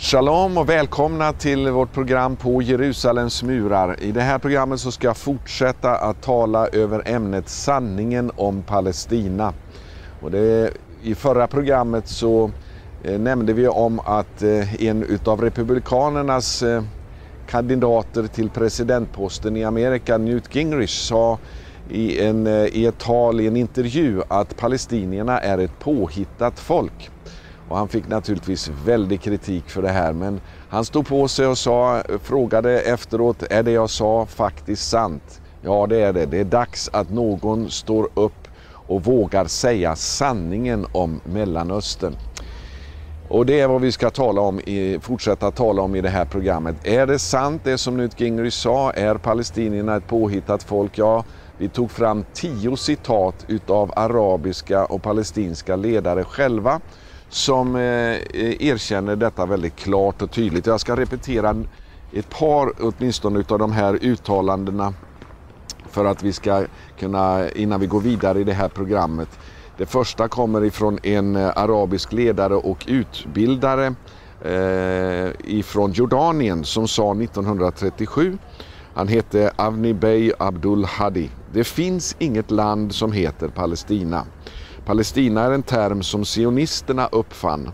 Shalom och välkomna till vårt program på Jerusalems murar. I det här programmet så ska jag fortsätta att tala över ämnet sanningen om Palestina. Och det, I förra programmet så eh, nämnde vi om att eh, en utav republikanernas eh, kandidater till presidentposten i Amerika, Newt Gingrich, sa i, en, eh, i ett tal i en intervju att palestinierna är ett påhittat folk. Och han fick naturligtvis väldig kritik för det här men han stod på sig och sa, frågade efteråt, är det jag sa faktiskt sant? Ja det är det, det är dags att någon står upp och vågar säga sanningen om Mellanöstern. Och det är vad vi ska tala om i, fortsätta tala om i det här programmet. Är det sant det som Newt Gingrich sa? Är palestinierna ett påhittat folk? Ja, vi tog fram tio citat utav arabiska och palestinska ledare själva som eh, erkänner detta väldigt klart och tydligt. Jag ska repetera ett par åtminstone av de här uttalandena för att vi ska kunna, innan vi går vidare i det här programmet. Det första kommer ifrån en eh, arabisk ledare och utbildare eh, ifrån Jordanien som sa 1937 han hette Avni Bey Abdul Hadi. Det finns inget land som heter Palestina. Palestina är en term som sionisterna uppfann.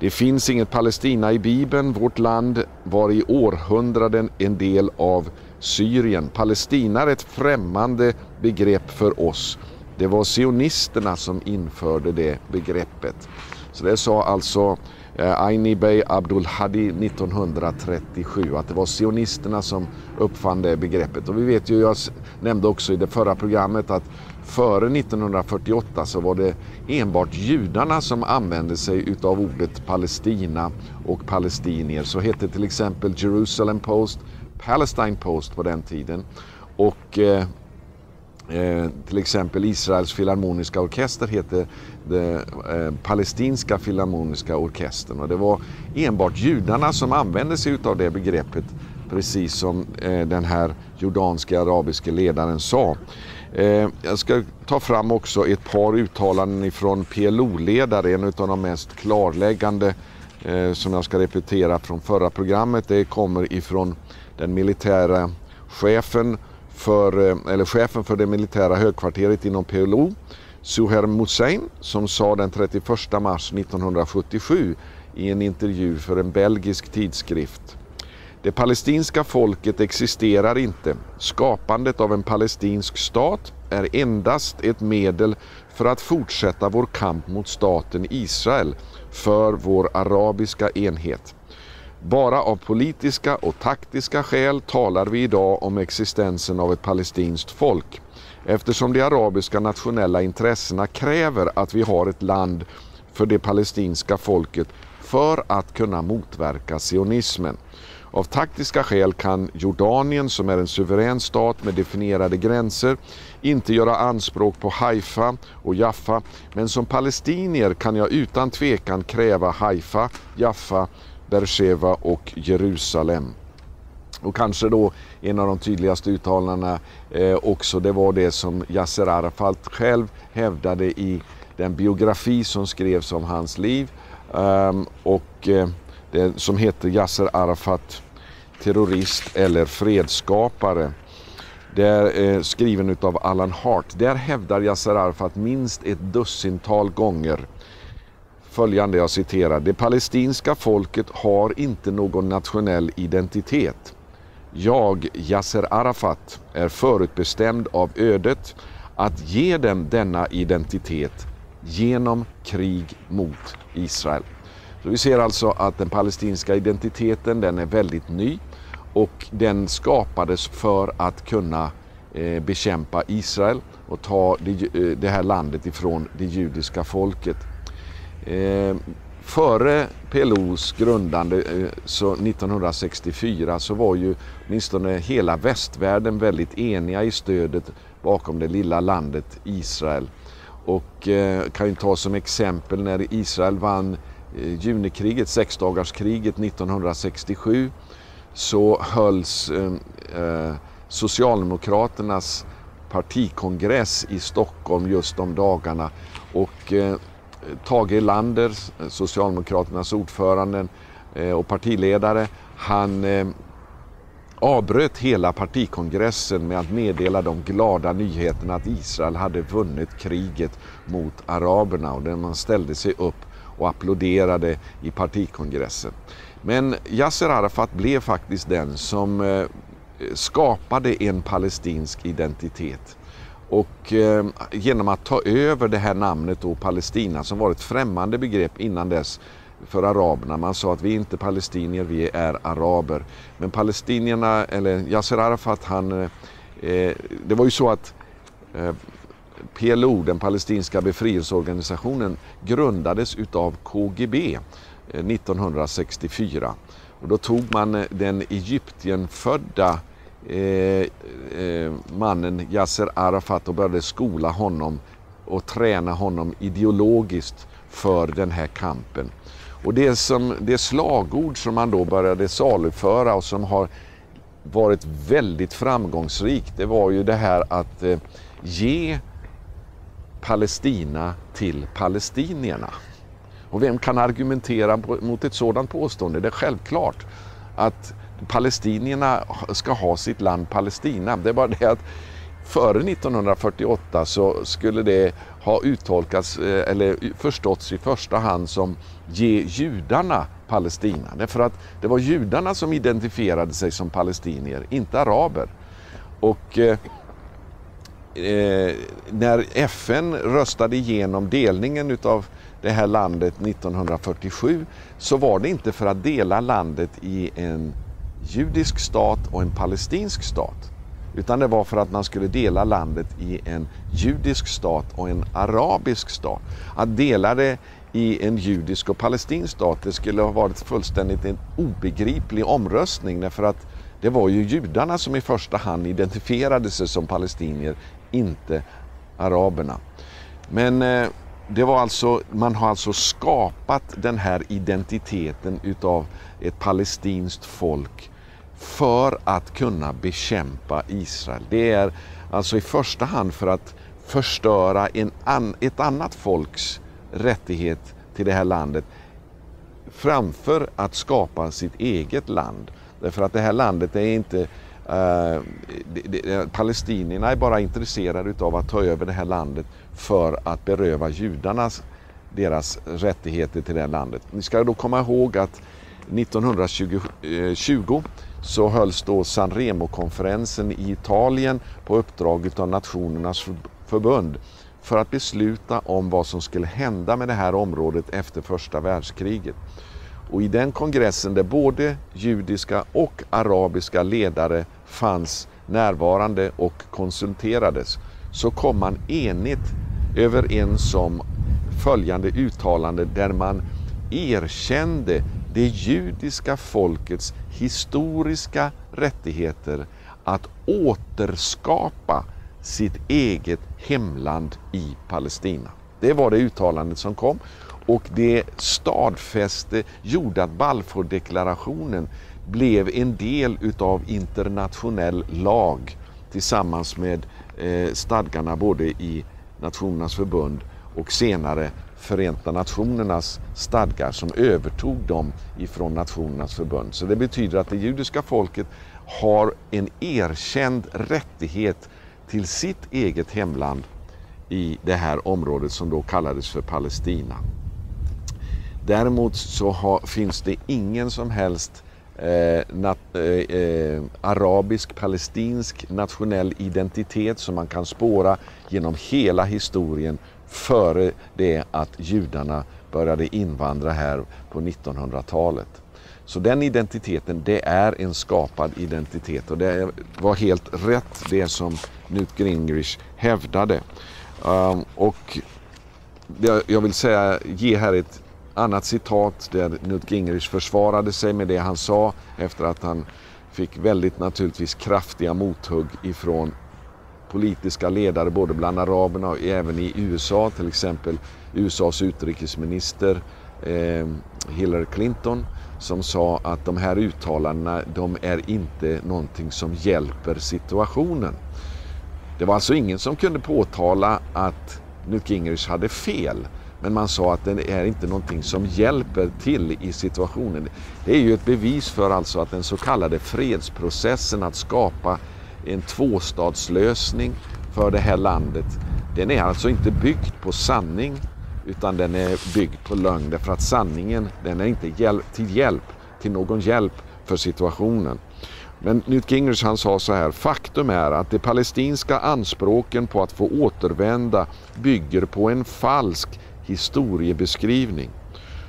Det finns inget Palestina i Bibeln. Vårt land var i århundraden en del av Syrien. Palestina är ett främmande begrepp för oss. Det var sionisterna som införde det begreppet. Så det sa alltså eh, Aini Bey Abdul Hadi 1937 att det var sionisterna som uppfann det begreppet. Och vi vet ju, jag nämnde också i det förra programmet att före 1948 så var det enbart judarna som använde sig utav ordet Palestina och palestinier. Så hette till exempel Jerusalem Post, Palestine Post på den tiden. Och eh, Eh, till exempel Israels filharmoniska orkester heter den eh, palestinska filharmoniska orkestern och det var enbart judarna som använde sig utav det begreppet precis som eh, den här jordanska arabiska ledaren sa. Eh, jag ska ta fram också ett par uttalanden ifrån PLO-ledare, en av de mest klarläggande eh, som jag ska repetera från förra programmet. Det kommer ifrån den militära chefen för, eller chefen för det militära högkvarteret inom PLO, Suher Hussein, som sa den 31 mars 1977 i en intervju för en belgisk tidskrift. Det palestinska folket existerar inte. Skapandet av en palestinsk stat är endast ett medel för att fortsätta vår kamp mot staten Israel för vår arabiska enhet. Bara av politiska och taktiska skäl talar vi idag om existensen av ett palestinskt folk eftersom de arabiska nationella intressena kräver att vi har ett land för det palestinska folket för att kunna motverka sionismen. Av taktiska skäl kan Jordanien, som är en suverän stat med definierade gränser, inte göra anspråk på Haifa och Jaffa, men som palestinier kan jag utan tvekan kräva Haifa, Jaffa Bersheva och Jerusalem. Och kanske då en av de tydligaste uttalandena eh, också det var det som Yasser Arafat själv hävdade i den biografi som skrevs om hans liv um, och eh, det, som heter Yasser Arafat terrorist eller fredsskapare. Det är eh, skriven av Alan Hart. Där hävdar Yasser Arafat minst ett dussintal gånger följande, jag citerar. Det palestinska folket har inte någon nationell identitet. Jag, Yasser Arafat, är förutbestämd av ödet att ge dem denna identitet genom krig mot Israel. Så vi ser alltså att den palestinska identiteten den är väldigt ny och den skapades för att kunna eh, bekämpa Israel och ta det, eh, det här landet ifrån det judiska folket. Eh, före PLOs grundande eh, så 1964 så var ju åtminstone hela västvärlden väldigt eniga i stödet bakom det lilla landet Israel. Och eh, kan ju ta som exempel när Israel vann Eh, junikriget, sexdagarskriget 1967 så hölls eh, eh, Socialdemokraternas partikongress i Stockholm just de dagarna. Och eh, Tage Erlander, Socialdemokraternas ordförande, eh, och partiledare, han eh, avbröt hela partikongressen med att meddela de glada nyheterna att Israel hade vunnit kriget mot araberna och när man ställde sig upp och applåderade i partikongressen. Men Yasser Arafat blev faktiskt den som eh, skapade en palestinsk identitet. Och eh, genom att ta över det här namnet då Palestina som var ett främmande begrepp innan dess för araberna. Man sa att vi är inte palestinier, vi är araber. Men palestinierna, eller Yasser Arafat, han, eh, eh det var ju så att eh, PLO, den palestinska befrielseorganisationen, grundades utav KGB 1964. Eh, och då tog man eh, den Egyptienfödda eh, eh, mannen Yasser Arafat och började skola honom och träna honom ideologiskt för den här kampen. Och det, som, det slagord som man då började saluföra och som har varit väldigt framgångsrikt, det var ju det här att eh, ge Palestina till palestinierna. Och vem kan argumentera mot ett sådant påstående? Det är självklart att palestinierna ska ha sitt land Palestina. Det är bara det att före 1948 så skulle det ha uttolkats eh, eller förståtts i första hand som ge judarna Palestina. Därför att det var judarna som identifierade sig som palestinier, inte araber. Och eh, eh, när FN röstade igenom delningen utav det här landet 1947 så var det inte för att dela landet i en judisk stat och en palestinsk stat. Utan det var för att man skulle dela landet i en judisk stat och en arabisk stat. Att dela det i en judisk och palestinsk stat, det skulle ha varit fullständigt en obegriplig omröstning därför att det var ju judarna som i första hand identifierade sig som palestinier, inte araberna. Men eh, det var alltså, man har alltså skapat den här identiteten utav ett palestinskt folk för att kunna bekämpa Israel. Det är alltså i första hand för att förstöra en an, ett annat folks rättighet till det här landet framför att skapa sitt eget land. Därför att det här landet är inte uh, palestinierna är bara intresserade av att ta över det här landet för att beröva judarnas deras rättigheter till det här landet. Ni ska då komma ihåg att 1920 eh, så hölls då Sanremo-konferensen i Italien på uppdrag av Nationernas förbund för att besluta om vad som skulle hända med det här området efter första världskriget. Och i den kongressen där både judiska och arabiska ledare fanns närvarande och konsulterades så kom man enigt överens om följande uttalande där man erkände det judiska folkets historiska rättigheter att återskapa sitt eget hemland i Palestina. Det var det uttalandet som kom och det stadfäste, gjorde att Balfourdeklarationen blev en del utav internationell lag tillsammans med eh, stadgarna både i Nationernas förbund och senare Förenta Nationernas stadgar som övertog dem ifrån Nationernas förbund. Så det betyder att det judiska folket har en erkänd rättighet till sitt eget hemland i det här området som då kallades för Palestina. Däremot så ha, finns det ingen som helst eh, nat, eh, eh, arabisk palestinsk nationell identitet som man kan spåra genom hela historien före det att judarna började invandra här på 1900-talet. Så den identiteten, det är en skapad identitet och det var helt rätt det som Newt Gingrich hävdade. Um, och jag vill säga, ge här ett annat citat där Newt Gingrich försvarade sig med det han sa efter att han fick väldigt naturligtvis kraftiga mothugg ifrån politiska ledare både bland araberna och även i USA, till exempel USAs utrikesminister eh, Hillary Clinton som sa att de här uttalandena de är inte någonting som hjälper situationen. Det var alltså ingen som kunde påtala att Newt Gingrich hade fel. Men man sa att det är inte någonting som hjälper till i situationen. Det är ju ett bevis för alltså att den så kallade fredsprocessen att skapa en tvåstadslösning för det här landet, den är alltså inte byggd på sanning utan den är byggd på lögn därför att sanningen den är inte till hjälp, till någon hjälp för situationen. Men Newt Gingrich han sa så här, faktum är att de palestinska anspråken på att få återvända bygger på en falsk historiebeskrivning.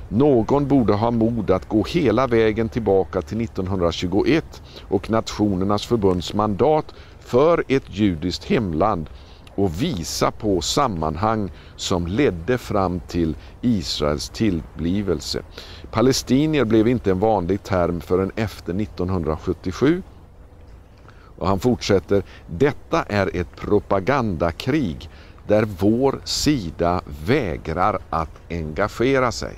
Någon borde ha mod att gå hela vägen tillbaka till 1921 och Nationernas förbunds mandat för ett judiskt hemland och visa på sammanhang som ledde fram till Israels tillblivelse. Palestinier blev inte en vanlig term förrän efter 1977. Och han fortsätter, detta är ett propagandakrig där vår sida vägrar att engagera sig.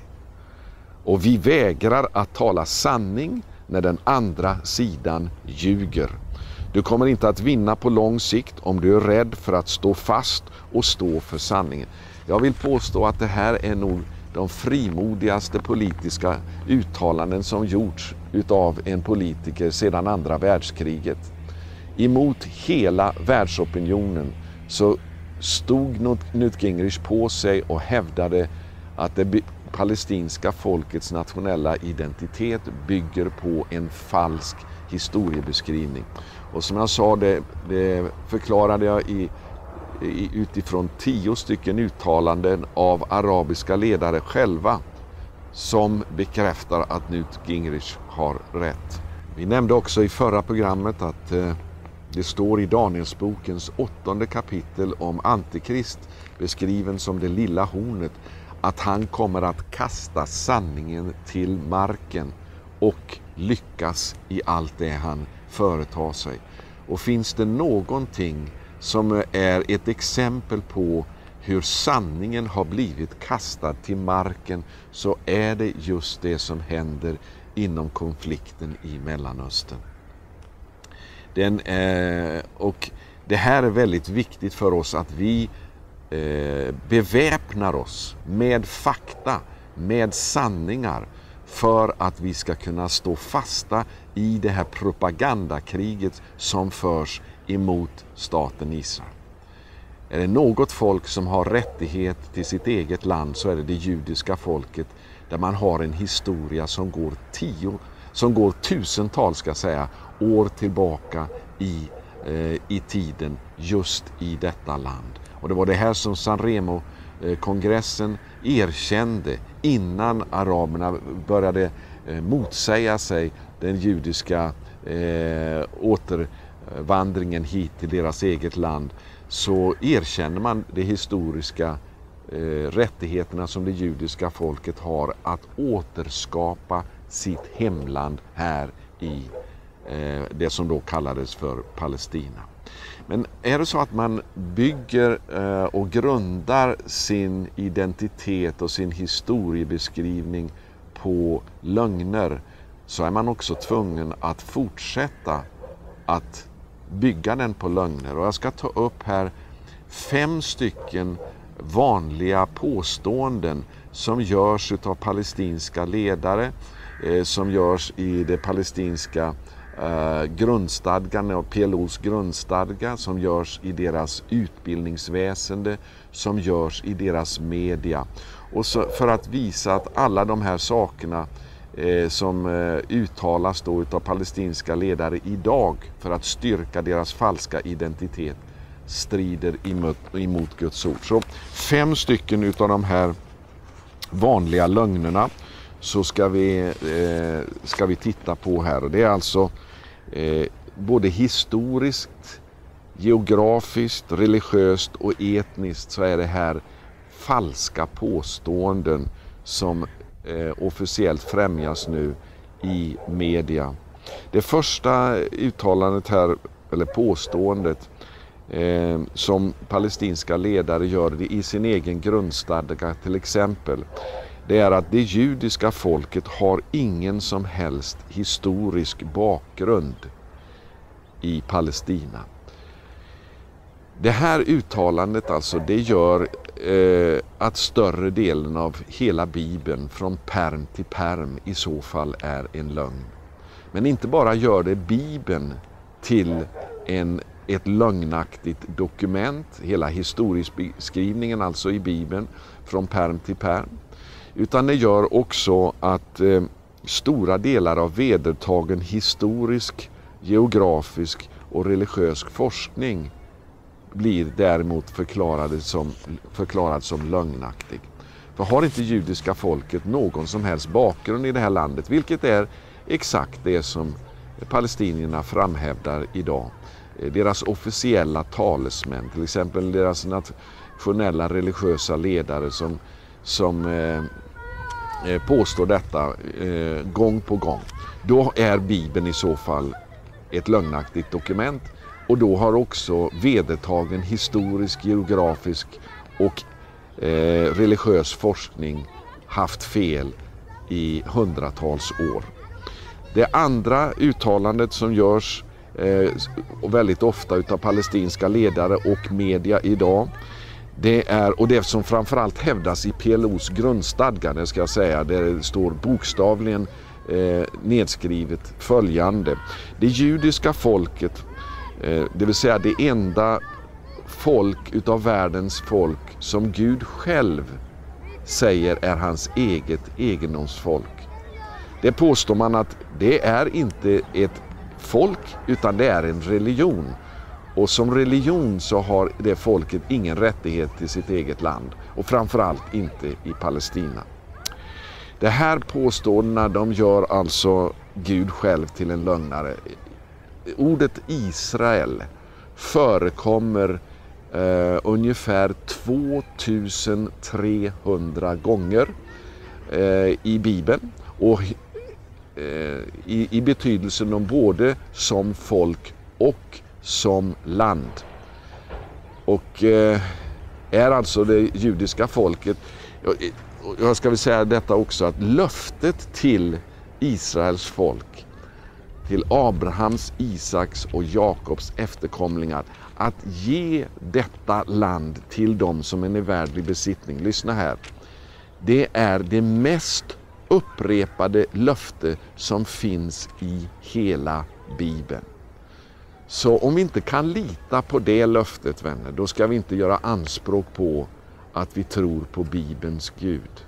Och vi vägrar att tala sanning när den andra sidan ljuger. Du kommer inte att vinna på lång sikt om du är rädd för att stå fast och stå för sanningen. Jag vill påstå att det här är nog de frimodigaste politiska uttalanden som gjorts utav en politiker sedan andra världskriget. Emot hela världsopinionen så stod Newt Gingrich på sig och hävdade att det palestinska folkets nationella identitet bygger på en falsk historiebeskrivning. Och som jag sa, det, det förklarade jag i, i, utifrån tio stycken uttalanden av arabiska ledare själva som bekräftar att Newt Gingrich har rätt. Vi nämnde också i förra programmet att eh, det står i Danielsbokens åttonde kapitel om Antikrist beskriven som det lilla hornet att han kommer att kasta sanningen till marken och lyckas i allt det han företar sig. Och finns det någonting som är ett exempel på hur sanningen har blivit kastad till marken så är det just det som händer inom konflikten i Mellanöstern. Den, eh, och det här är väldigt viktigt för oss att vi eh, beväpnar oss med fakta, med sanningar för att vi ska kunna stå fasta i det här propagandakriget som förs emot staten Israel. Är det något folk som har rättighet till sitt eget land så är det det judiska folket där man har en historia som går, tio, som går tusentals ska säga, år tillbaka i, eh, i tiden just i detta land. Och det var det här som Sanremo-kongressen eh, erkände innan araberna började eh, motsäga sig den judiska eh, återvandringen hit till deras eget land så erkänner man de historiska eh, rättigheterna som det judiska folket har att återskapa sitt hemland här i eh, det som då kallades för Palestina. Men är det så att man bygger eh, och grundar sin identitet och sin historiebeskrivning på lögner så är man också tvungen att fortsätta att bygga den på lögner. Och jag ska ta upp här fem stycken vanliga påståenden som görs av palestinska ledare, Eh, som görs i det palestinska eh, grundstadgan och PLOs grundstadga, som görs i deras utbildningsväsende, som görs i deras media. Och så, för att visa att alla de här sakerna eh, som eh, uttalas då utav palestinska ledare idag för att styrka deras falska identitet strider emot, emot Guds ord. Så fem stycken utav de här vanliga lögnerna så ska vi, eh, ska vi titta på här. Det är alltså eh, både historiskt, geografiskt, religiöst och etniskt så är det här falska påståenden som eh, officiellt främjas nu i media. Det första uttalandet här, eller påståendet, eh, som palestinska ledare gör i sin egen grundstadga till exempel, det är att det judiska folket har ingen som helst historisk bakgrund i Palestina. Det här uttalandet alltså, det gör eh, att större delen av hela Bibeln från perm till perm i så fall är en lögn. Men inte bara gör det Bibeln till en, ett lögnaktigt dokument, hela historieskrivningen alltså i Bibeln från perm till perm. Utan det gör också att eh, stora delar av vedertagen historisk, geografisk och religiös forskning blir däremot förklarad som, förklarad som lögnaktig. För har inte judiska folket någon som helst bakgrund i det här landet, vilket är exakt det som palestinierna framhävdar idag. Eh, deras officiella talesmän, till exempel deras nationella religiösa ledare som, som eh, eh, påstår detta eh, gång på gång. Då är Bibeln i så fall ett lögnaktigt dokument och då har också vedertagen historisk, geografisk och eh, religiös forskning haft fel i hundratals år. Det andra uttalandet som görs eh, väldigt ofta utav palestinska ledare och media idag det är, och det som framförallt hävdas i PLOs grundstadgande ska jag säga, där det står bokstavligen eh, nedskrivet följande. Det judiska folket, eh, det vill säga det enda folk utav världens folk som Gud själv säger är hans eget egendomsfolk. Det påstår man att det är inte ett folk utan det är en religion. Och som religion så har det folket ingen rättighet till sitt eget land och framförallt inte i Palestina. Det här påståendena de gör alltså Gud själv till en lögnare. Ordet Israel förekommer eh, ungefär 2300 gånger eh, i Bibeln och eh, i, i betydelsen om både som folk och som land. Och eh, är alltså det judiska folket, jag ska väl säga detta också, att löftet till Israels folk, till Abrahams, Isaks och Jakobs efterkomlingar, att ge detta land till dem som en evärdlig besittning. Lyssna här. Det är det mest upprepade löfte som finns i hela Bibeln. Så om vi inte kan lita på det löftet vänner, då ska vi inte göra anspråk på att vi tror på Bibelns Gud.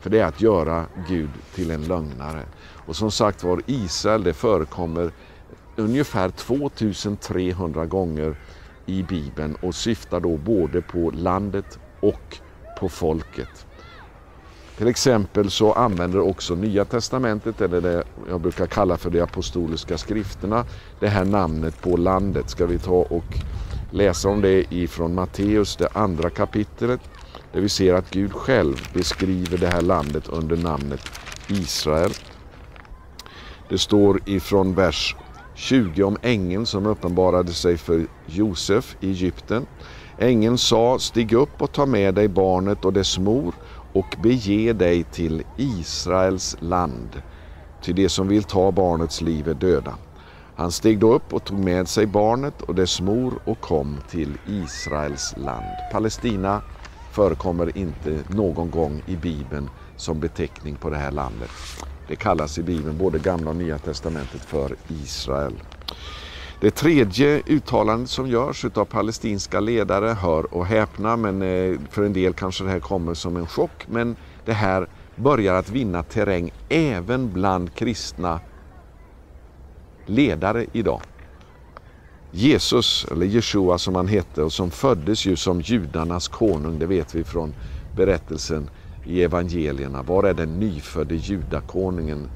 För det är att göra Gud till en lögnare. Och som sagt var, Israel det förekommer ungefär 2300 gånger i Bibeln och syftar då både på landet och på folket. Till exempel så använder också Nya Testamentet, eller det jag brukar kalla för de apostoliska skrifterna, det här namnet på landet. Ska vi ta och läsa om det ifrån Matteus, det andra kapitlet, där vi ser att Gud själv beskriver det här landet under namnet Israel. Det står ifrån vers 20 om ängeln som uppenbarade sig för Josef i Egypten. Ängeln sa, stig upp och ta med dig barnet och dess mor och bege dig till Israels land, till de som vill ta barnets liv är döda. Han steg då upp och tog med sig barnet och dess mor och kom till Israels land. Palestina förekommer inte någon gång i Bibeln som beteckning på det här landet. Det kallas i Bibeln, både Gamla och Nya Testamentet, för Israel. Det tredje uttalandet som görs av palestinska ledare, hör och häpna, men eh, för en del kanske det här kommer som en chock, men det här börjar att vinna terräng även bland kristna ledare idag. Jesus, eller Jeshua som han hette och som föddes ju som judarnas konung, det vet vi från berättelsen i evangelierna. Var är den nyfödde judakonungen?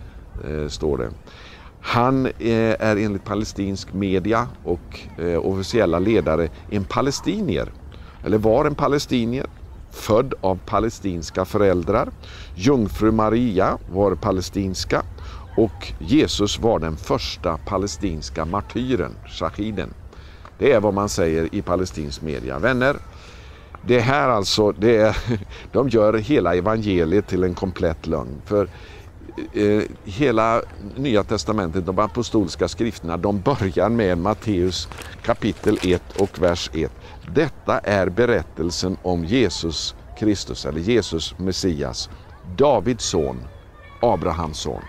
Eh, står det. Han eh, är enligt palestinsk media och eh, officiella ledare en palestinier, eller var en palestinier, född av palestinska föräldrar. Jungfru Maria var palestinska och Jesus var den första palestinska martyren, shahiden. Det är vad man säger i palestinsk media. Vänner, det här alltså, det är, de gör hela evangeliet till en komplett lögn. För eh, hela Nya Testamentet, de apostoliska skrifterna, de börjar med Matteus kapitel 1 och vers 1. Detta är berättelsen om Jesus Kristus, eller Jesus Messias, Davids son, Abrahams son.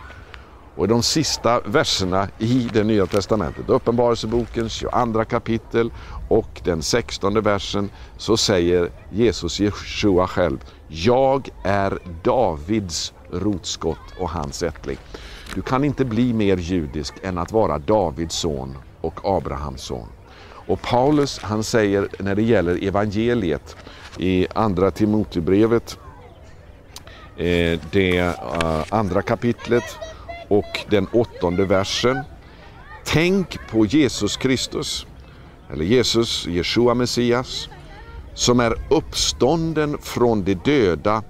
Och i de sista verserna i det nya testamentet, Uppenbarelsebokens 22 kapitel och den 16 versen, så säger Jesus Jeshua själv, jag är Davids rotskott och hans ättling. Du kan inte bli mer judisk än att vara Davids son och Abrahams son. Och Paulus han säger när det gäller evangeliet i andra Timoteusbrevet, eh, det eh, andra kapitlet och den åttonde versen. Tänk på Jesus Kristus, eller Jesus, Jeshua Messias, som är uppstånden från de döda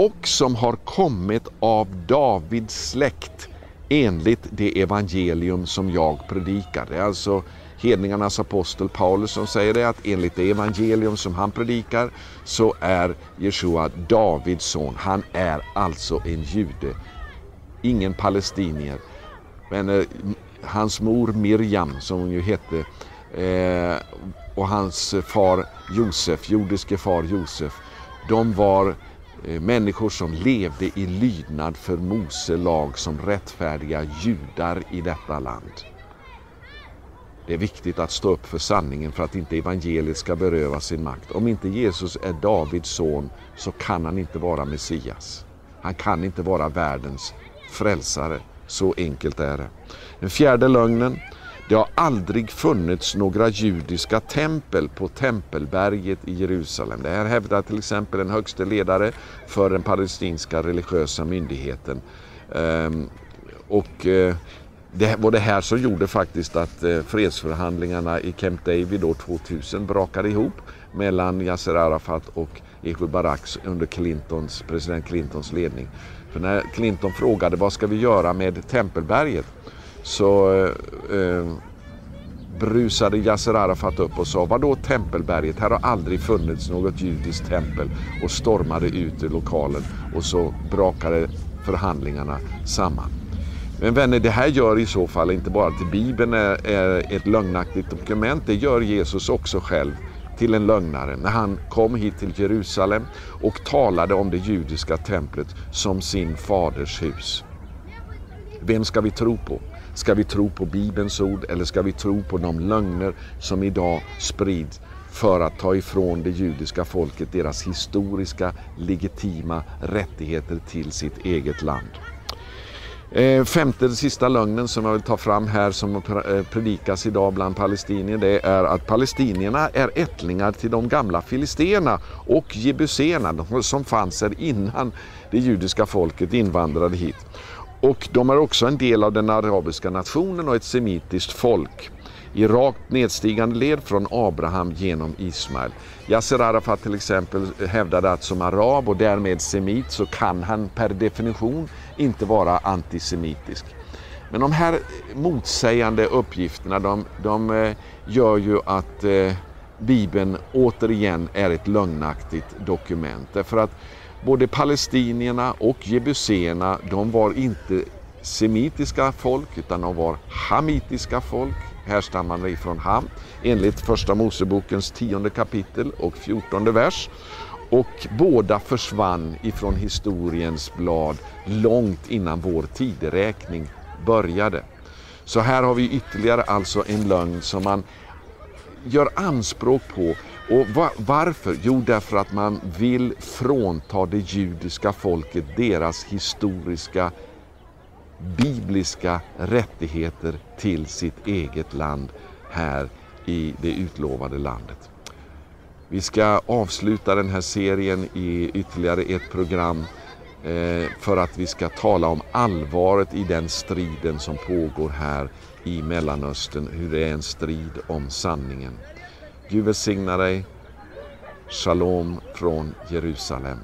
och som har kommit av Davids släkt enligt det evangelium som jag predikar. Det är alltså hedningarnas apostel Paulus som säger det att enligt det evangelium som han predikar så är Jeshua Davids son. Han är alltså en jude, ingen palestinier. Men eh, hans mor Miriam, som hon ju hette, eh, och hans far Josef, jordiske far Josef, de var Eh, människor som levde i lydnad för Mose lag som rättfärdiga judar i detta land. Det är viktigt att stå upp för sanningen för att inte evangeliet ska beröva sin makt. Om inte Jesus är Davids son så kan han inte vara Messias. Han kan inte vara världens frälsare. Så enkelt är det. Den fjärde lögnen. Det har aldrig funnits några judiska tempel på Tempelberget i Jerusalem. Det här hävdar till exempel en högste ledare för den palestinska religiösa myndigheten. Ehm, eh, och det var det här som gjorde faktiskt att eh, fredsförhandlingarna i Camp David år 2000 brakade ihop mellan Yasser Arafat och Ehud Barak under Clintons, president Clintons ledning. För när Clinton frågade vad ska vi göra med Tempelberget så eh, eh brusade Yasser Arafat upp och sa vadå Tempelberget? Här har aldrig funnits något judiskt tempel och stormade ut ur lokalen och så brakade förhandlingarna samman. Men vänner, det här gör i så fall inte bara till Bibeln är, är ett lögnaktigt dokument, det gör Jesus också själv till en lögnare när han kom hit till Jerusalem och talade om det judiska templet som sin faders hus. Vem ska vi tro på? Ska vi tro på Bibelns ord eller ska vi tro på de lögner som idag sprids för att ta ifrån det judiska folket deras historiska legitima rättigheter till sitt eget land? Eh, femte, sista lögnen som jag vill ta fram här som eh, predikas idag bland palestinier det är att palestinierna är ättlingar till de gamla filisterna och jebuséerna som fanns här innan det judiska folket invandrade hit. Och de är också en del av den arabiska nationen och ett semitiskt folk i rakt nedstigande led från Abraham genom Ismael. Yasser Arafat till exempel hävdade att som arab och därmed semit så kan han per definition inte vara antisemitisk. Men de här motsägande uppgifterna de, de eh, gör ju att eh, Bibeln återigen är ett lögnaktigt dokument. Därför att både palestinierna och jebuséerna de var inte semitiska folk utan de var hamitiska folk härstammande ifrån Ham enligt Första Mosebokens tionde kapitel och fjortonde vers. Och båda försvann ifrån historiens blad långt innan vår tideräkning började. Så här har vi ytterligare alltså en lögn som man gör anspråk på. Och varför? Jo, därför att man vill frånta det judiska folket deras historiska bibliska rättigheter till sitt eget land här i det utlovade landet. Vi ska avsluta den här serien i ytterligare ett program eh, för att vi ska tala om allvaret i den striden som pågår här i Mellanöstern, hur det är en strid om sanningen. Gud välsigna dig. Shalom från Jerusalem.